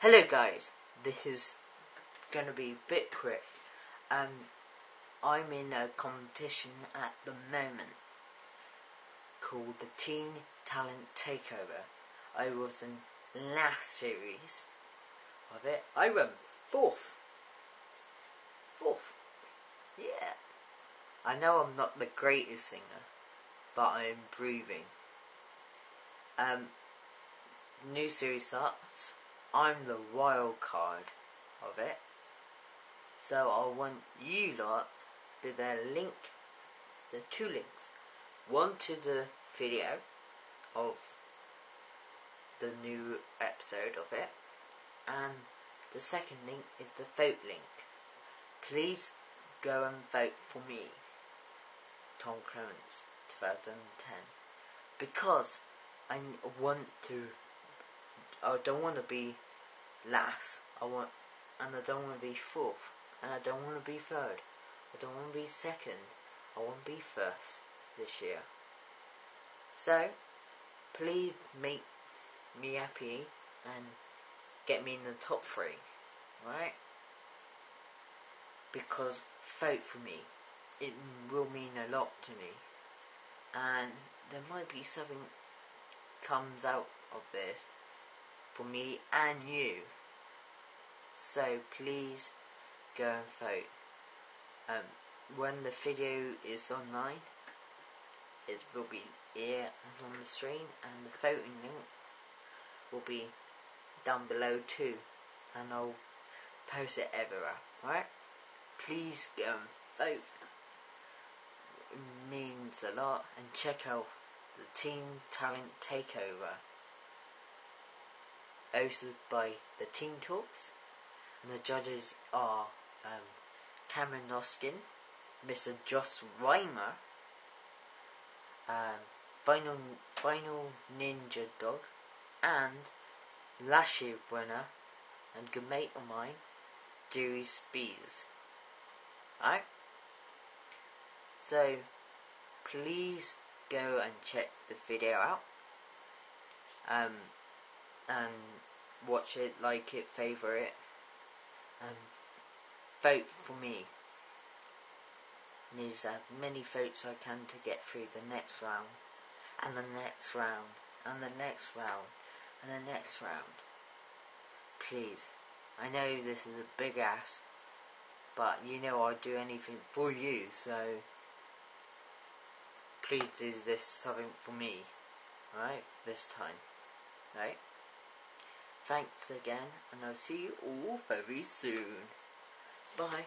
Hello guys, this is gonna be a bit quick. Um, I'm in a competition at the moment called the Teen Talent Takeover. I was in last series of it. I went fourth. Fourth. Yeah. I know I'm not the greatest singer, but I'm improving. Um, new series starts. I'm the wild card of it. So I want you lot with a link, the two links. One to the video of the new episode of it, and the second link is the vote link. Please go and vote for me, Tom Clements, 2010, because I want to. I don't want to be last. I want, and I don't want to be fourth, and I don't want to be third. I don't want to be second. I want to be first this year. So, please make me happy and get me in the top three, right? Because vote for me. It will mean a lot to me. And there might be something comes out of this for me and you. So please go and vote. Um, when the video is online, it will be here on the screen, and the voting link will be down below too, and I'll post it everywhere. Right? Please go and vote. It means a lot, and check out the Teen Talent Takeover hosted by the Teen Talks. And the judges are um, Cameron Noskin, Mr. Joss Reimer, um, Final Final Ninja Dog, and last year winner and good mate of mine, Dewey Spears. Alright? So, please go and check the video out. Um, and watch it, like it, favour it, and vote for me. Need as uh, many votes I can to get through the next round, and the next round, and the next round, and the next round. Please, I know this is a big ass, but you know I'd do anything for you, so please do this something for me, right? This time, right? Thanks again, and I'll see you all very soon. Bye.